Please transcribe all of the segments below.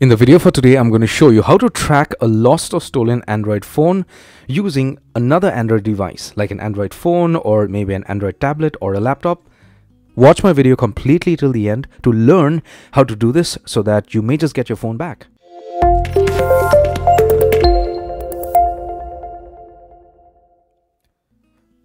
In the video for today, I'm going to show you how to track a lost or stolen Android phone using another Android device, like an Android phone or maybe an Android tablet or a laptop. Watch my video completely till the end to learn how to do this so that you may just get your phone back.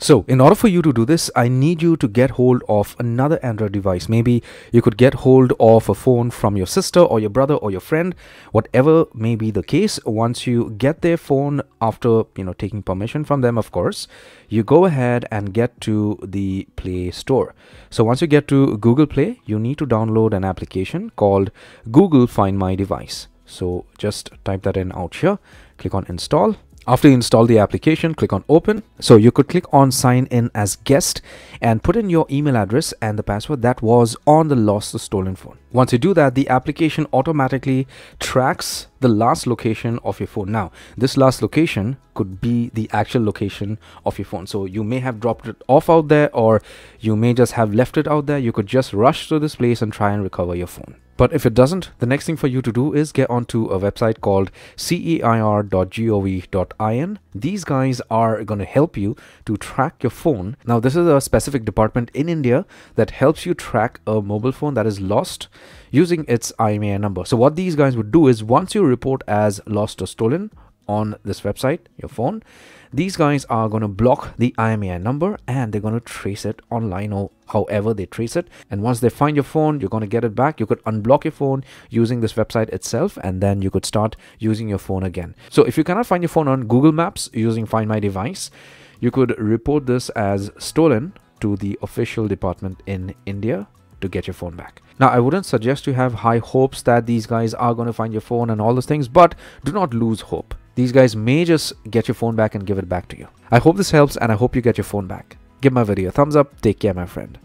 So in order for you to do this, I need you to get hold of another Android device. Maybe you could get hold of a phone from your sister or your brother or your friend, whatever may be the case. Once you get their phone after, you know, taking permission from them, of course, you go ahead and get to the Play Store. So once you get to Google Play, you need to download an application called Google Find My Device. So just type that in out here, click on install after you install the application, click on open. So you could click on sign in as guest and put in your email address and the password that was on the lost or stolen phone. Once you do that, the application automatically tracks the last location of your phone. Now, this last location could be the actual location of your phone. So you may have dropped it off out there or you may just have left it out there. You could just rush to this place and try and recover your phone. But if it doesn't, the next thing for you to do is get onto a website called ceir.gov.in. These guys are going to help you to track your phone. Now, this is a specific department in India that helps you track a mobile phone that is lost using its IMEI number. So what these guys would do is once you report as lost or stolen on this website, your phone, these guys are going to block the IMEI number and they're going to trace it online or however they trace it. And once they find your phone, you're going to get it back. You could unblock your phone using this website itself and then you could start using your phone again. So if you cannot find your phone on Google Maps using Find My Device, you could report this as stolen to the official department in India to get your phone back. Now, I wouldn't suggest you have high hopes that these guys are going to find your phone and all those things, but do not lose hope these guys may just get your phone back and give it back to you. I hope this helps and I hope you get your phone back. Give my video a thumbs up. Take care, my friend.